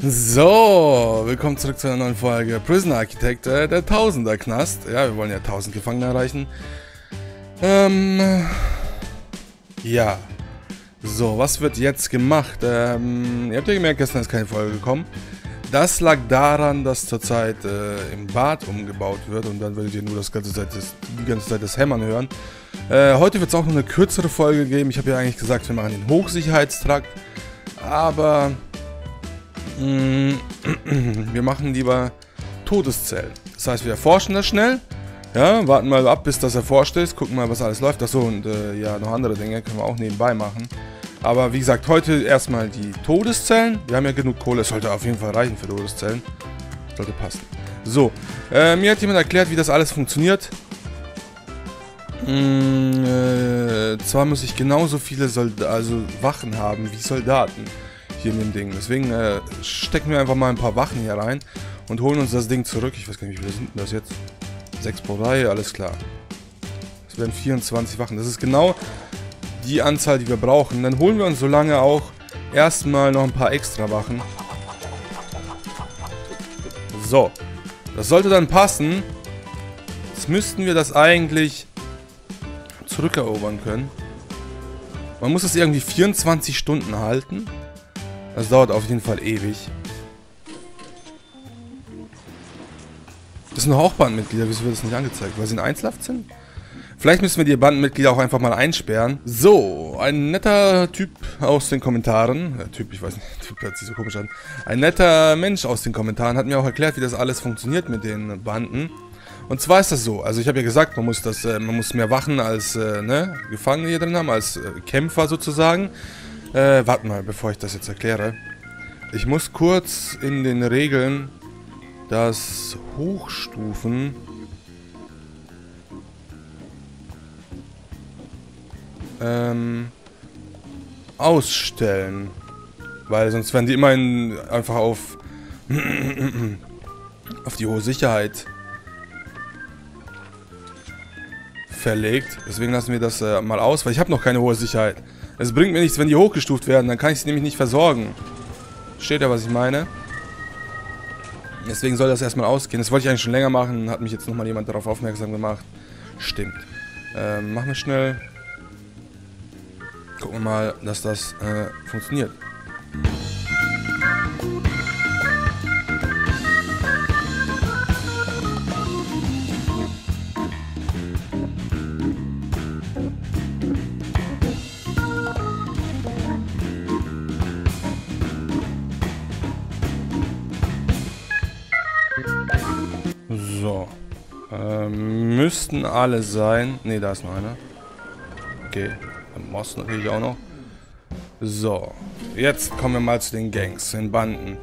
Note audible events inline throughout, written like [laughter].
So, willkommen zurück zu einer neuen Folge Prison Architect, äh, der Tausender Knast. Ja, wir wollen ja 1000 Gefangene erreichen. Ähm, ja. So, was wird jetzt gemacht? Ähm, ihr habt ja gemerkt, gestern ist keine Folge gekommen. Das lag daran, dass zurzeit äh, im Bad umgebaut wird und dann werdet ihr nur das ganze Zeit das, die ganze Zeit das Hämmern hören. Äh, heute wird es auch noch eine kürzere Folge geben. Ich habe ja eigentlich gesagt, wir machen den Hochsicherheitstrakt. Aber [clears throat] wir machen lieber Todeszellen. Das heißt, wir erforschen das schnell. Ja, warten mal ab, bis das erforscht ist. Gucken mal, was alles läuft. Achso, und äh, ja, noch andere Dinge können wir auch nebenbei machen. Aber wie gesagt, heute erstmal die Todeszellen. Wir haben ja genug Kohle. Es sollte auf jeden Fall reichen für Todeszellen. Sollte passen. So, äh, mir hat jemand erklärt, wie das alles funktioniert. Mm, äh, zwar muss ich genauso viele Solda also Wachen haben wie Soldaten hier in dem Ding. Deswegen äh, stecken wir einfach mal ein paar Wachen hier rein und holen uns das Ding zurück. Ich weiß gar nicht, wie viele sind das jetzt? 6 pro Reihe, alles klar. Das wären 24 Wachen. Das ist genau die Anzahl, die wir brauchen. Dann holen wir uns so lange auch erstmal noch ein paar extra Wachen. So. Das sollte dann passen. Jetzt müssten wir das eigentlich zurückerobern können. Man muss es irgendwie 24 Stunden halten. Das dauert auf jeden Fall ewig. Das sind auch Bandmitglieder. Wieso wird das nicht angezeigt? Weil sie in Einzelhaft sind? Vielleicht müssen wir die Bandenmitglieder auch einfach mal einsperren. So, ein netter Typ aus den Kommentaren. Äh, typ, ich weiß nicht, [laughs] Typ hört sich so komisch an. Ein netter Mensch aus den Kommentaren hat mir auch erklärt, wie das alles funktioniert mit den Banden. Und zwar ist das so, also ich habe ja gesagt, man muss das, äh, man muss mehr Wachen als äh, ne, Gefangene hier drin haben, als äh, Kämpfer sozusagen. Äh, warte mal, bevor ich das jetzt erkläre. Ich muss kurz in den Regeln das Hochstufen ähm, ausstellen. Weil sonst werden die immerhin einfach auf, [clears throat] auf die hohe Sicherheit verlegt. Deswegen lassen wir das äh, mal aus, weil ich habe noch keine hohe Sicherheit. Es bringt mir nichts, wenn die hochgestuft werden, dann kann ich sie nämlich nicht versorgen. Steht ja, was ich meine? Deswegen soll das erstmal ausgehen. Das wollte ich eigentlich schon länger machen, hat mich jetzt nochmal jemand darauf aufmerksam gemacht. Stimmt. Ähm, machen wir schnell. Gucken wir mal, dass das äh, funktioniert. Müssten alle sein. Ne, da ist noch einer. Okay. Moss natürlich auch noch. So. Jetzt kommen wir mal zu den Gangs, den Banden.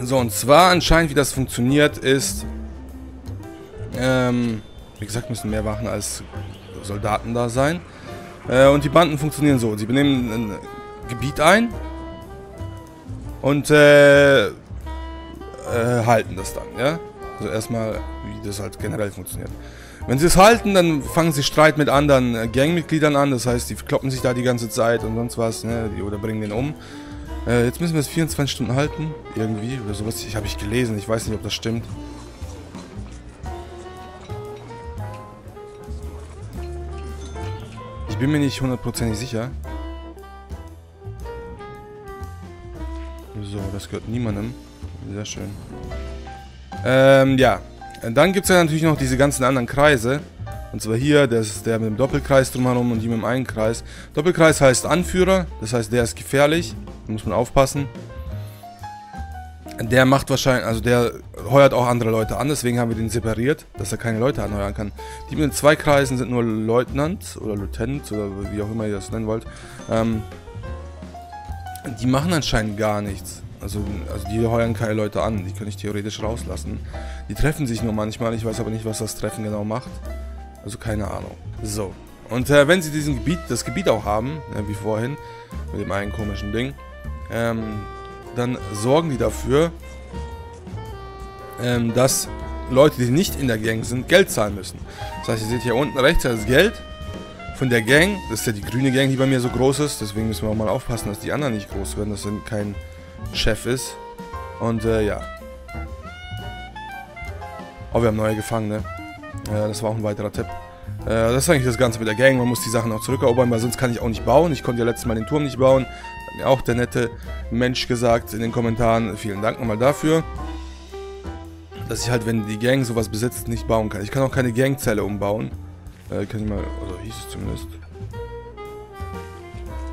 So, und zwar anscheinend, wie das funktioniert, ist... Ähm, wie gesagt, müssen mehr Wachen als Soldaten da sein. Äh, und die Banden funktionieren so. Sie benehmen ein Gebiet ein. Und, äh, äh, halten das dann, ja? Also erstmal, wie das halt generell funktioniert. Wenn sie es halten, dann fangen sie Streit mit anderen äh, Gangmitgliedern an. Das heißt, die kloppen sich da die ganze Zeit und sonst was, ne? Oder bringen den um. Äh, jetzt müssen wir es 24 Stunden halten. Irgendwie. Oder sowas. Ich habe ich gelesen. Ich weiß nicht, ob das stimmt. Ich bin mir nicht hundertprozentig sicher. So, das gehört niemandem. Sehr schön. Ähm, ja. Dann gibt es ja natürlich noch diese ganzen anderen Kreise. Und zwar hier, das ist der mit dem Doppelkreis drumherum und die mit dem einen Kreis. Doppelkreis heißt Anführer, das heißt, der ist gefährlich. Da muss man aufpassen. Der macht wahrscheinlich, also der heuert auch andere Leute an, deswegen haben wir den separiert, dass er keine Leute anheuern kann. Die mit den zwei Kreisen sind nur Leutnant oder Lieutenant oder wie auch immer ihr das nennen wollt. Ähm, die machen anscheinend gar nichts. Also, also die heuern keine Leute an, die kann ich theoretisch rauslassen. Die treffen sich nur manchmal, ich weiß aber nicht, was das Treffen genau macht. Also keine Ahnung. So. Und äh, wenn sie diesen Gebiet, das Gebiet auch haben, äh, wie vorhin, mit dem einen komischen Ding, ähm, dann sorgen die dafür, ähm, dass Leute, die nicht in der Gang sind, Geld zahlen müssen. Das heißt, ihr seht hier unten rechts das Geld von der Gang. Das ist ja die grüne Gang, die bei mir so groß ist. Deswegen müssen wir auch mal aufpassen, dass die anderen nicht groß werden. Das sind kein Chef ist. Und äh, ja. Oh, wir haben neue Gefangene. Äh, das war auch ein weiterer Tipp. Äh, das ist eigentlich das Ganze mit der Gang. Man muss die Sachen auch zurückerobern, weil sonst kann ich auch nicht bauen. Ich konnte ja letztes Mal den Turm nicht bauen. Hat mir auch der nette Mensch gesagt in den Kommentaren. Vielen Dank nochmal dafür. Dass ich halt, wenn die Gang sowas besitzt, nicht bauen kann. Ich kann auch keine Gangzelle umbauen. Äh, kann ich mal, oder hieß es zumindest.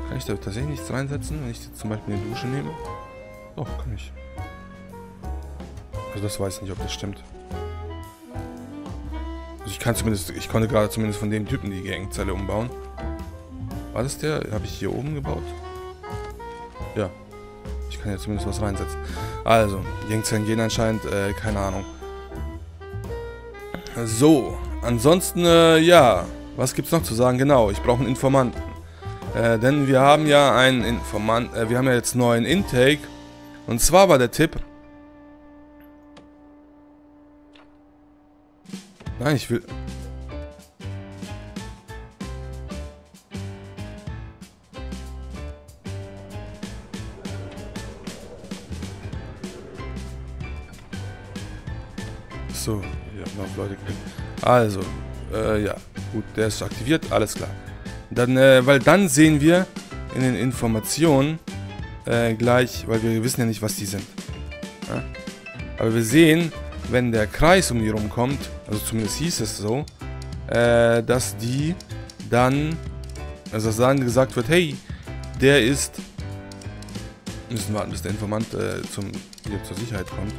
Kann ich da tatsächlich nichts reinsetzen, wenn ich zum Beispiel eine Dusche nehme? Doch, kann ich. Also das weiß ich nicht, ob das stimmt. Also ich kann zumindest, ich konnte gerade zumindest von dem Typen die Gangzelle umbauen. War das der? Habe ich hier oben gebaut? Ja. Ich kann ja zumindest was reinsetzen. Also, Gangzellen gehen anscheinend, äh, keine Ahnung. So, ansonsten, äh, ja. Was gibt's noch zu sagen? Genau, ich brauche einen Informanten. Äh, denn wir haben ja einen Informant, äh, wir haben ja jetzt neuen Intake. Und zwar war der Tipp, Nein, ich will... So, hier haben noch Leute. Also, äh, ja. Gut, der ist aktiviert, alles klar. Dann, äh, weil dann sehen wir in den Informationen äh, gleich, weil wir wissen ja nicht, was die sind. Ja? Aber wir sehen, wenn der Kreis um die rumkommt, also zumindest hieß es so, äh, dass die dann, also dass dann gesagt wird, hey, der ist, müssen warten, bis der Informant äh, zum, wieder zur Sicherheit kommt.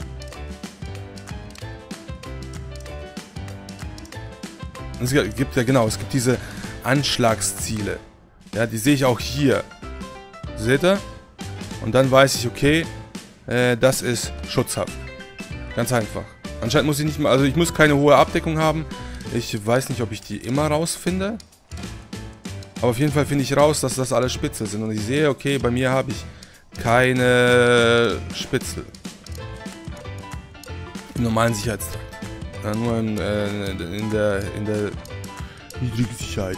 Es gibt ja genau, es gibt diese Anschlagsziele. Ja, die sehe ich auch hier. Seht ihr? Und dann weiß ich, okay, äh, das ist schutzhaft. Ganz einfach. Anscheinend muss ich nicht mal, also ich muss keine hohe Abdeckung haben. Ich weiß nicht, ob ich die immer rausfinde. Aber auf jeden Fall finde ich raus, dass das alles Spitze sind. Und ich sehe, okay, bei mir habe ich keine Spitze. Im normalen Sicherheitstrakt. Ja, nur in, äh, in der in der niedrigen Sicherheit.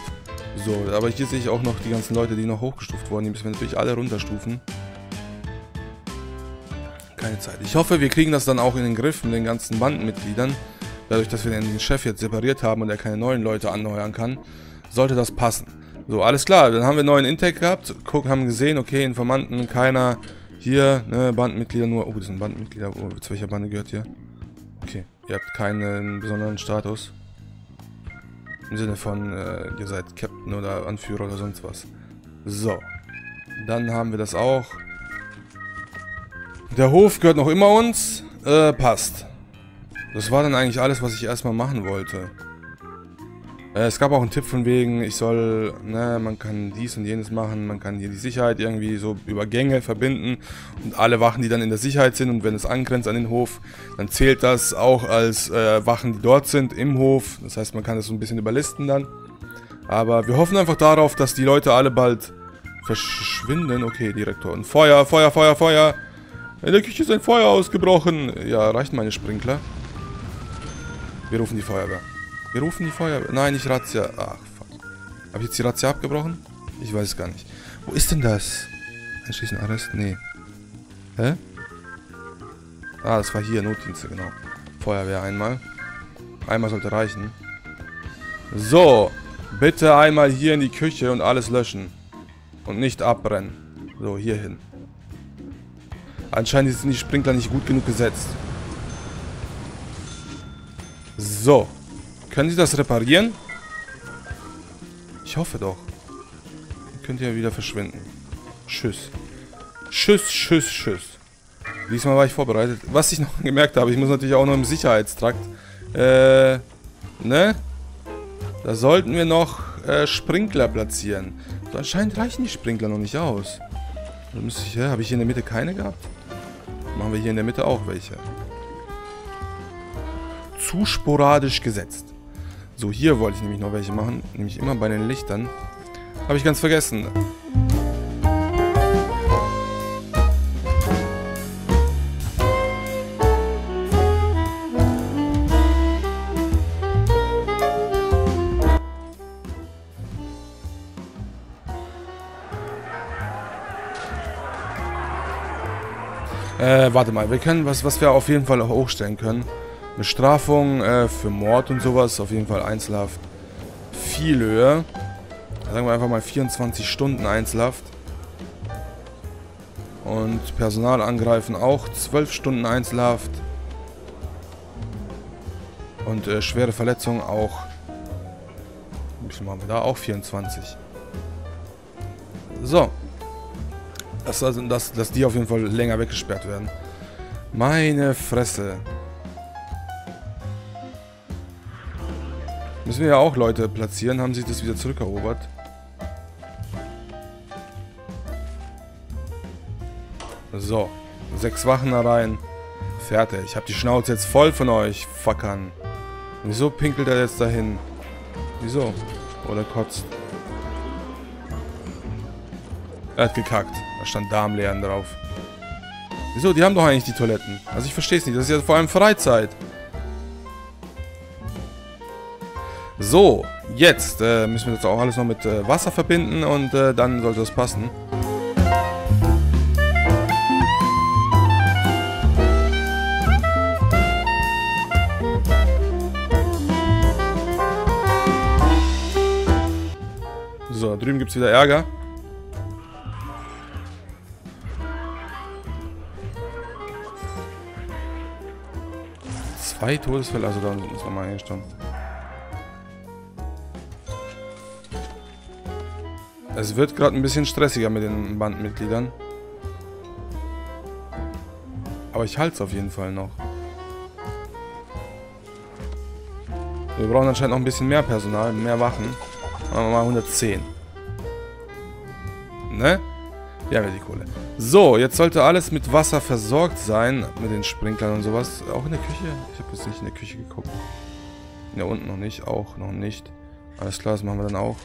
So, aber hier sehe ich auch noch die ganzen Leute, die noch hochgestuft wurden. Die müssen wir natürlich alle runterstufen keine Zeit. Ich hoffe, wir kriegen das dann auch in den Griff mit den ganzen Bandenmitgliedern. Dadurch, dass wir den Chef jetzt separiert haben und er keine neuen Leute anheuern kann, sollte das passen. So, alles klar, dann haben wir neuen Intake gehabt, guck, haben gesehen, okay, Informanten, keiner, hier, ne, Bandmitglieder nur, oh, das sind Bandmitglieder, oh, zu welcher Bande gehört hier? Okay, ihr habt keinen besonderen Status. Im Sinne von, äh, ihr seid Captain oder Anführer oder sonst was. So, dann haben wir das auch. Der Hof gehört noch immer uns. Äh, passt. Das war dann eigentlich alles, was ich erstmal machen wollte. Äh, es gab auch einen Tipp von wegen, ich soll, ne, man kann dies und jenes machen, man kann hier die Sicherheit irgendwie so über Gänge verbinden und alle Wachen, die dann in der Sicherheit sind und wenn es angrenzt an den Hof, dann zählt das auch als äh, Wachen, die dort sind im Hof. Das heißt, man kann das so ein bisschen überlisten dann. Aber wir hoffen einfach darauf, dass die Leute alle bald verschwinden. Okay, Direktor. Und Feuer, Feuer, Feuer, Feuer. In der Küche ist ein Feuer ausgebrochen. Ja, reichen meine Sprinkler. Wir rufen die Feuerwehr. Wir rufen die Feuerwehr. Nein, nicht Razzia. Ach, fuck. Habe ich jetzt die Razzia abgebrochen? Ich weiß es gar nicht. Wo ist denn das? Einschließen Arrest? Nee. Hä? Ah, das war hier. Notdienste, genau. Feuerwehr einmal. Einmal sollte reichen. So. Bitte einmal hier in die Küche und alles löschen. Und nicht abbrennen. So, hier hin. Anscheinend sind die Sprinkler nicht gut genug gesetzt. So. Können Sie das reparieren? Ich hoffe doch. Dann könnt ihr wieder verschwinden. Tschüss. Tschüss, tschüss, tschüss. Diesmal war ich vorbereitet. Was ich noch [laughs] gemerkt habe, ich muss natürlich auch noch im Sicherheitstrakt. Äh, ne? Da sollten wir noch äh, Sprinkler platzieren. So, anscheinend reichen die Sprinkler noch nicht aus. Ja, habe ich hier in der Mitte keine gehabt? Machen wir hier in der Mitte auch welche. Zu sporadisch gesetzt. So, hier wollte ich nämlich noch welche machen. Nämlich immer bei den Lichtern. Habe ich ganz vergessen. Äh, warte mal, wir können, was, was wir auf jeden Fall hochstellen können. Bestrafung äh, für Mord und sowas, auf jeden Fall Einzelhaft viel höher. Sagen wir einfach mal 24 Stunden Einzelhaft. Und Personal angreifen auch 12 Stunden Einzelhaft. Und äh, schwere Verletzungen auch. Wie viel machen wir da? Auch 24. So. Das, also, dass, dass die auf jeden Fall länger weggesperrt werden. Meine Fresse. Müssen wir ja auch Leute platzieren. Haben sich das wieder zurückerobert. So. Sechs Wachen da rein. Fertig. Ich habe die Schnauze jetzt voll von euch, Fuckern. Wieso pinkelt er jetzt dahin? Wieso? Oder kotzt? Er hat gekackt. Da stand Darmleeren drauf. Wieso? Die haben doch eigentlich die Toiletten. Also ich verstehe es nicht. Das ist ja vor allem Freizeit. So, jetzt äh, müssen wir das auch alles noch mit äh, Wasser verbinden und äh, dann sollte das passen. So, drüben gibt es wieder Ärger. Zwei Todesfälle, also da ist nochmal eingestanden. Es wird gerade ein bisschen stressiger mit den Bandmitgliedern. Aber ich halte es auf jeden Fall noch. Wir brauchen anscheinend noch ein bisschen mehr Personal, mehr Wachen. Machen wir mal 110. Ne? Ja, wir die Kohle. So, jetzt sollte alles mit Wasser versorgt sein. Mit den Sprinklern und sowas. Auch in der Küche? Ich habe jetzt nicht in der Küche geguckt. Ja, unten noch nicht. Auch noch nicht. Alles klar, das machen wir dann auch.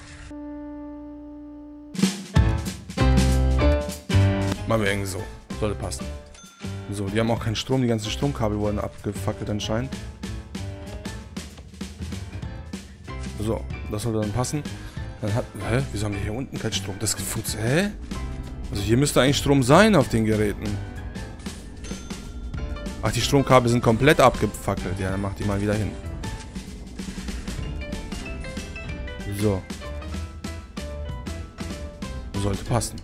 Machen wir irgendwie so. Sollte passen. So, die haben auch keinen Strom. Die ganzen Stromkabel wurden abgefackelt anscheinend. So, das sollte dann passen. Dann hat, hä? Wieso haben wir hier unten keinen Strom? Das funktioniert. Hä? Also hier müsste eigentlich Strom sein auf den Geräten. Ach, die Stromkabel sind komplett abgefackelt. Ja, dann mach die mal wieder hin. So. Sollte passen.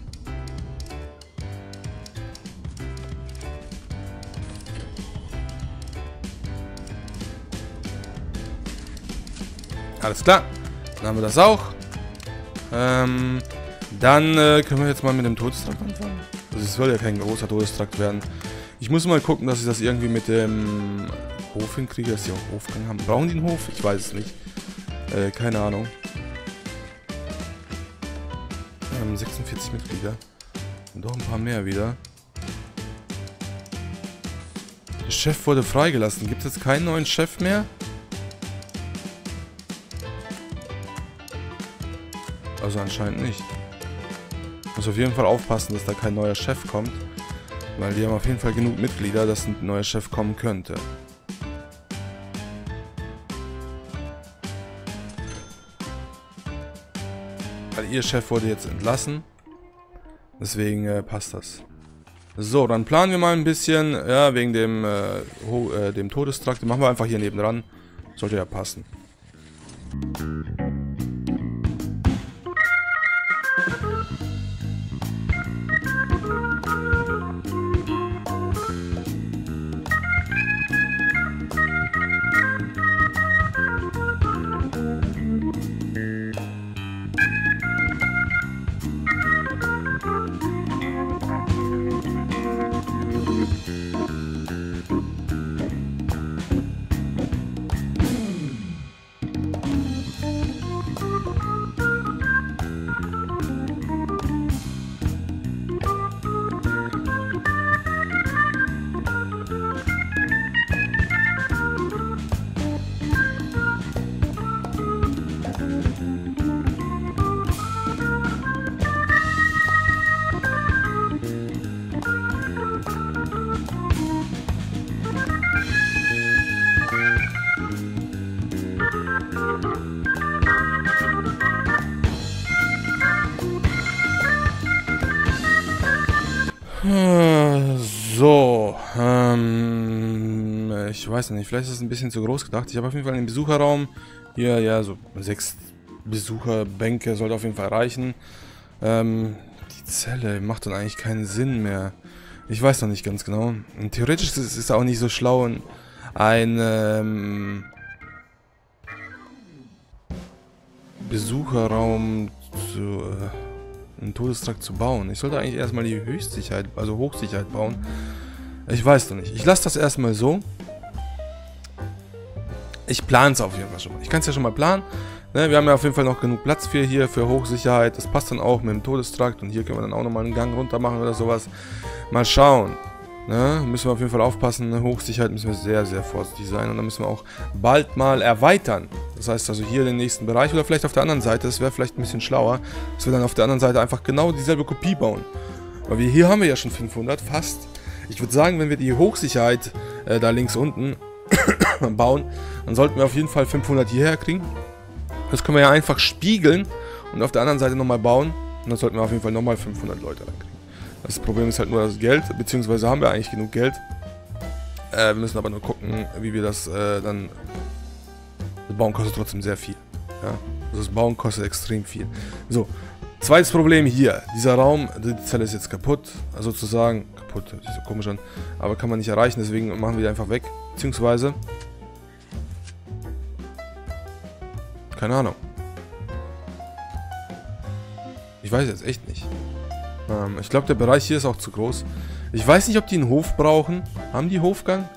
Alles klar. Dann haben wir das auch. Ähm, dann äh, können wir jetzt mal mit dem Todestrakt anfangen. Also es soll ja kein großer Todestrakt werden. Ich muss mal gucken, dass ich das irgendwie mit dem Hof hinkriege, dass sie auch Hofgang haben. Brauchen die einen Hof? Ich weiß es nicht. Äh, keine Ahnung. Ähm, 46 Mitglieder. Und doch ein paar mehr wieder. Der Chef wurde freigelassen. Gibt es jetzt keinen neuen Chef mehr? Also anscheinend nicht. Muss auf jeden Fall aufpassen, dass da kein neuer Chef kommt. Weil die haben auf jeden Fall genug Mitglieder, dass ein neuer Chef kommen könnte. Weil ihr Chef wurde jetzt entlassen. Deswegen äh, passt das. So, dann planen wir mal ein bisschen. Ja, wegen dem, äh, äh, dem Todestrakt. Den machen wir einfach hier nebendran. Sollte ja passen. Weiß nicht, vielleicht ist es ein bisschen zu groß gedacht. Ich habe auf jeden Fall einen Besucherraum. Hier, ja, so sechs Besucherbänke sollte auf jeden Fall reichen. Ähm, die Zelle macht dann eigentlich keinen Sinn mehr. Ich weiß noch nicht ganz genau. Und theoretisch ist es auch nicht so schlau, ein ähm, Besucherraum zu, äh, einen Todestrakt zu bauen. Ich sollte eigentlich erstmal die Höchstsicherheit, also Hochsicherheit bauen. Ich weiß noch nicht. Ich lasse das erstmal so. Ich plane es auf jeden Fall schon mal. Ich kann es ja schon mal planen. Ne, wir haben ja auf jeden Fall noch genug Platz für hier, für Hochsicherheit. Das passt dann auch mit dem Todestrakt. Und hier können wir dann auch nochmal einen Gang runter machen oder sowas. Mal schauen. Ne, müssen wir auf jeden Fall aufpassen. Ne? Hochsicherheit müssen wir sehr, sehr vorsichtig sein. Und dann müssen wir auch bald mal erweitern. Das heißt also hier den nächsten Bereich oder vielleicht auf der anderen Seite. Das wäre vielleicht ein bisschen schlauer, dass wir dann auf der anderen Seite einfach genau dieselbe Kopie bauen. Weil wir hier haben wir ja schon 500, fast. Ich würde sagen, wenn wir die Hochsicherheit äh, da links unten [clears throat] bauen, dann sollten wir auf jeden Fall 500 hierher kriegen. Das können wir ja einfach spiegeln und auf der anderen Seite nochmal bauen. Und dann sollten wir auf jeden Fall nochmal 500 Leute reinkriegen. Das Problem ist halt nur das Geld, beziehungsweise haben wir eigentlich genug Geld. Äh, wir müssen aber nur gucken, wie wir das äh, dann... Das Bauen kostet trotzdem sehr viel. Ja? Also das Bauen kostet extrem viel. So, zweites Problem hier. Dieser Raum, die Zelle ist jetzt kaputt. Also sozusagen, kaputt, sieht so komisch an. Aber kann man nicht erreichen, deswegen machen wir die einfach weg. Beziehungsweise... Keine Ahnung. Ich weiß jetzt echt nicht. Ähm, ich glaube, der Bereich hier ist auch zu groß. Ich weiß nicht, ob die einen Hof brauchen. Haben die Hofgang?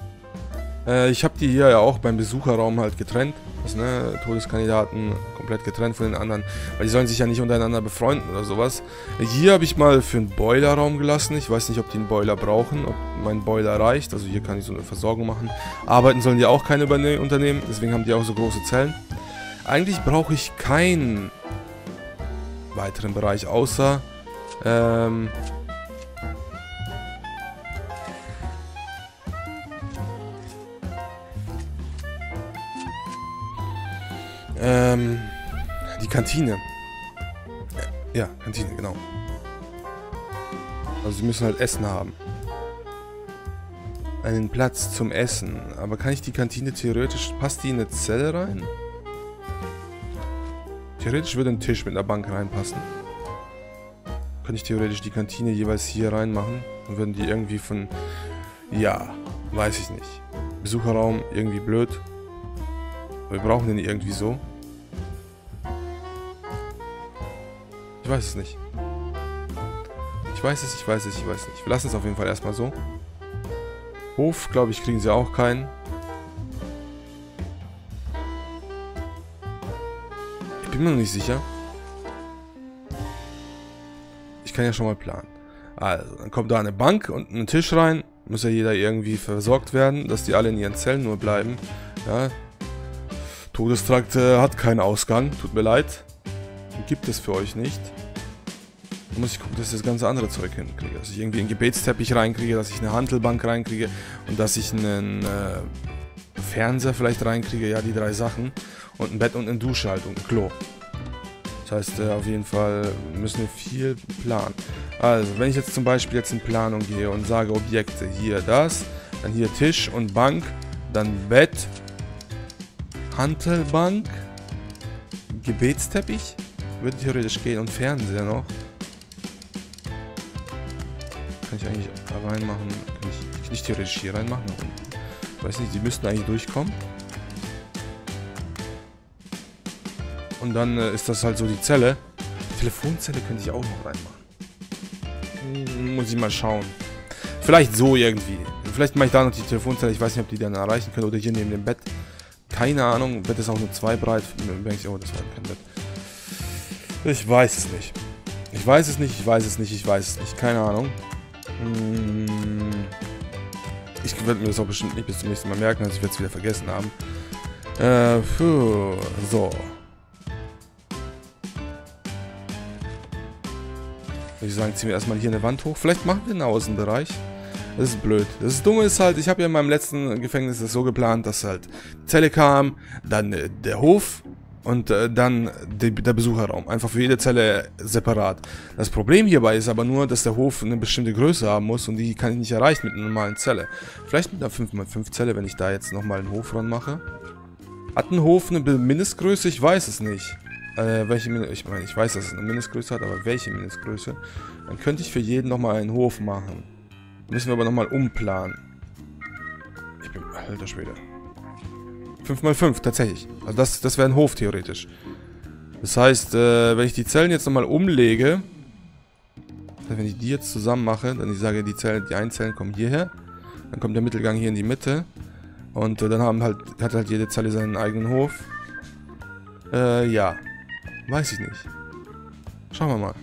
Äh, ich habe die hier ja auch beim Besucherraum halt getrennt. Also, ne, Todeskandidaten komplett getrennt von den anderen. Weil die sollen sich ja nicht untereinander befreunden oder sowas. Hier habe ich mal für einen Boilerraum gelassen. Ich weiß nicht, ob die einen Boiler brauchen, ob mein Boiler reicht. Also hier kann ich so eine Versorgung machen. Arbeiten sollen die auch keine Unternehmen. Deswegen haben die auch so große Zellen. Eigentlich brauche ich keinen weiteren Bereich, außer ähm, die Kantine. Ja, Kantine, genau. Also sie müssen halt Essen haben. Einen Platz zum Essen. Aber kann ich die Kantine theoretisch... Passt die in eine Zelle rein? Theoretisch würde ein Tisch mit einer Bank reinpassen kann ich theoretisch die Kantine jeweils hier reinmachen. Dann würden die irgendwie von... Ja, weiß ich nicht. Besucherraum irgendwie blöd. wir brauchen den irgendwie so. Ich weiß es nicht. Ich weiß es, ich weiß es, ich weiß es nicht. Wir lassen es auf jeden Fall erstmal so. Hof, glaube ich, kriegen sie auch keinen. Ich bin mir noch nicht sicher kann ja schon mal planen. Also, dann kommt da eine Bank und ein Tisch rein. Muss ja jeder irgendwie versorgt werden, dass die alle in ihren Zellen nur bleiben. Ja. Todestrakt äh, hat keinen Ausgang, tut mir leid. Gibt es für euch nicht. Dass ich das ganze andere Zeug hinkriege. Dass ich irgendwie einen Gebetsteppich reinkriege, dass ich eine Handelbank reinkriege und dass ich einen äh, Fernseher vielleicht reinkriege. Ja, die drei Sachen. Und ein Bett und eine Dusche halt und ein Klo. Das heißt, äh, auf jeden Fall müssen wir viel planen. Also, wenn ich jetzt zum Beispiel jetzt in Planung gehe und sage Objekte, hier das, dann hier Tisch und Bank, dann Bett, Hantelbank, Gebetsteppich, würde theoretisch gehen und Fernseher noch. Kann ich eigentlich da reinmachen, kann ich, ich theoretisch hier reinmachen. Weiß nicht, die müssten eigentlich durchkommen. Und dann äh, ist das halt so die Zelle. Telefonzelle könnte ich auch noch reinmachen. Hm, muss ich mal schauen. Vielleicht so irgendwie. Vielleicht mache ich da noch die Telefonzelle. Ich weiß nicht, ob die dann erreichen können. Oder hier neben dem Bett. Keine Ahnung. Bett ist auch nur zwei breit. Ich, oh, das war kein Bett. Ich weiß es nicht. Ich weiß es nicht, ich weiß es nicht, ich weiß es nicht. Keine Ahnung. Hm. Ich werde mir das auch bestimmt nicht bis zum nächsten Mal merken, also ich werde es wieder vergessen haben. Äh, puh, so. Würde ich sagen, ziehen wir erstmal hier eine Wand hoch. Vielleicht machen wir einen Außenbereich. Das ist blöd. Das Dumme ist halt, ich habe ja in meinem letzten Gefängnis das so geplant, dass halt Zelle kam, dann äh, der Hof und äh, dann die, der Besucherraum. Einfach für jede Zelle separat. Das Problem hierbei ist aber nur, dass der Hof eine bestimmte Größe haben muss und die kann ich nicht erreichen mit einer normalen Zelle. Vielleicht mit einer 5x5 Zelle, wenn ich da jetzt nochmal einen Hof ran mache. Hat ein Hof eine Mindestgröße? Ich weiß es nicht. Äh, welche Ich meine, ich weiß, dass es eine Mindestgröße hat, aber welche Mindestgröße? Dann könnte ich für jeden nochmal einen Hof machen. Müssen wir aber nochmal umplanen. Ich bin... Alter Schwede. 5x5, tatsächlich. Also das, das wäre ein Hof, theoretisch. Das heißt, äh, wenn ich die Zellen jetzt nochmal umlege... Wenn ich die jetzt zusammen mache, dann ich sage, die Zellen, die einen Zellen kommen hierher. Dann kommt der Mittelgang hier in die Mitte. Und äh, dann haben halt, hat halt jede Zelle seinen eigenen Hof. Äh, ja. Weiß ich nicht. Schauen wir mal.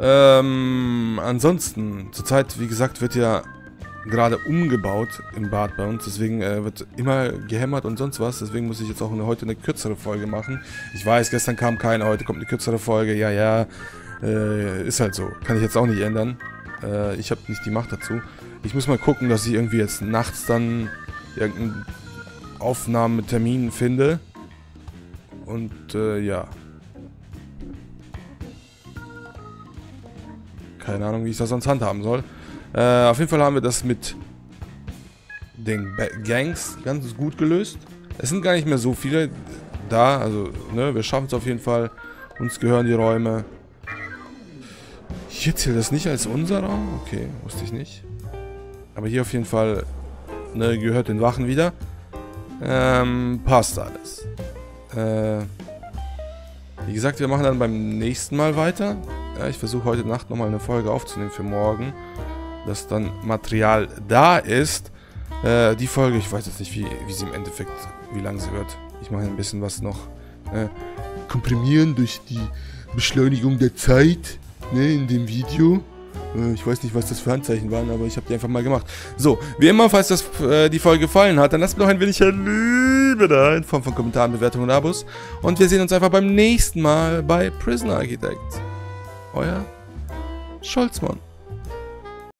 Ähm, ansonsten, zurzeit, wie gesagt, wird ja gerade umgebaut im Bad bei uns. Deswegen äh, wird immer gehämmert und sonst was. Deswegen muss ich jetzt auch eine, heute eine kürzere Folge machen. Ich weiß, gestern kam keine, heute kommt eine kürzere Folge. Ja, ja, äh, ist halt so. Kann ich jetzt auch nicht ändern. Äh, ich habe nicht die Macht dazu. Ich muss mal gucken, dass ich irgendwie jetzt nachts dann irgendeinen Aufnahmetermin finde. Und äh, ja. Keine Ahnung, wie ich das sonst handhaben soll. Äh, auf jeden Fall haben wir das mit den Gangs ganz gut gelöst. Es sind gar nicht mehr so viele da. Also, ne, wir schaffen es auf jeden Fall. Uns gehören die Räume. Hier zählt das nicht als unser Raum? Okay, wusste ich nicht. Aber hier auf jeden Fall ne, gehört den Wachen wieder. Ähm, passt alles. Äh, wie gesagt, wir machen dann beim nächsten Mal weiter. Ja, ich versuche heute Nacht nochmal eine Folge aufzunehmen für morgen. Dass dann Material da ist. Äh, die Folge, ich weiß jetzt nicht, wie, wie sie im Endeffekt, wie lang sie wird. Ich mache ein bisschen was noch äh, komprimieren durch die Beschleunigung der Zeit ne, in dem Video. Äh, ich weiß nicht, was das für Handzeichen waren, aber ich habe die einfach mal gemacht. So, wie immer, falls das, äh, die Folge gefallen hat, dann lasst mir doch ein wenig Liebe da in Form von Kommentaren, Bewertungen und Abos. Und wir sehen uns einfach beim nächsten Mal bei Prisoner Architect. Euer Scholzmann.